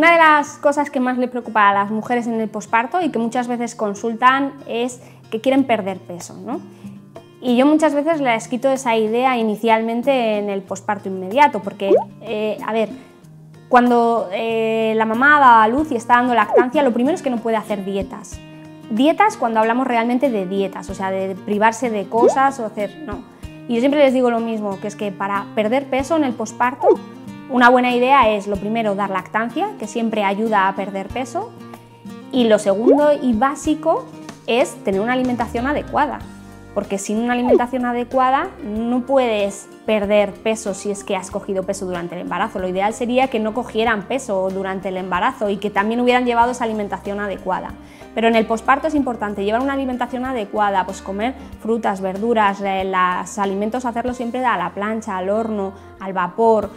Una de las cosas que más le preocupa a las mujeres en el posparto y que muchas veces consultan es que quieren perder peso. ¿no? Y yo muchas veces les quito esa idea inicialmente en el posparto inmediato, porque, eh, a ver, cuando eh, la mamá da a luz y está dando lactancia, lo primero es que no puede hacer dietas. Dietas cuando hablamos realmente de dietas, o sea, de privarse de cosas o hacer... No. Y yo siempre les digo lo mismo, que es que para perder peso en el posparto, una buena idea es lo primero dar lactancia, que siempre ayuda a perder peso, y lo segundo y básico es tener una alimentación adecuada, porque sin una alimentación adecuada no puedes perder peso si es que has cogido peso durante el embarazo. Lo ideal sería que no cogieran peso durante el embarazo y que también hubieran llevado esa alimentación adecuada. Pero en el posparto es importante llevar una alimentación adecuada, pues comer frutas, verduras, eh, los alimentos hacerlo siempre a la plancha, al horno, al vapor.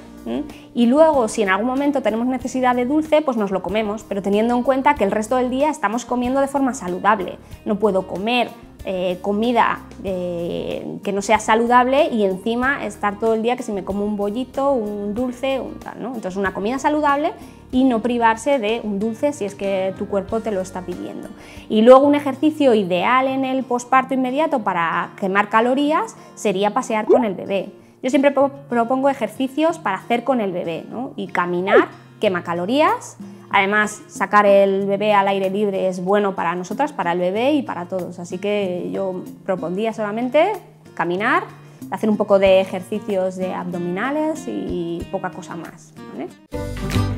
Y luego, si en algún momento tenemos necesidad de dulce, pues nos lo comemos, pero teniendo en cuenta que el resto del día estamos comiendo de forma saludable. No puedo comer eh, comida eh, que no sea saludable y encima estar todo el día que si me como un bollito, un dulce, un tal, ¿no? Entonces una comida saludable y no privarse de un dulce si es que tu cuerpo te lo está pidiendo. Y luego un ejercicio ideal en el posparto inmediato para quemar calorías sería pasear con el bebé. Yo siempre propongo ejercicios para hacer con el bebé ¿no? y caminar quema calorías, Además, sacar el bebé al aire libre es bueno para nosotras, para el bebé y para todos. Así que yo propondría solamente caminar, hacer un poco de ejercicios de abdominales y poca cosa más. ¿vale?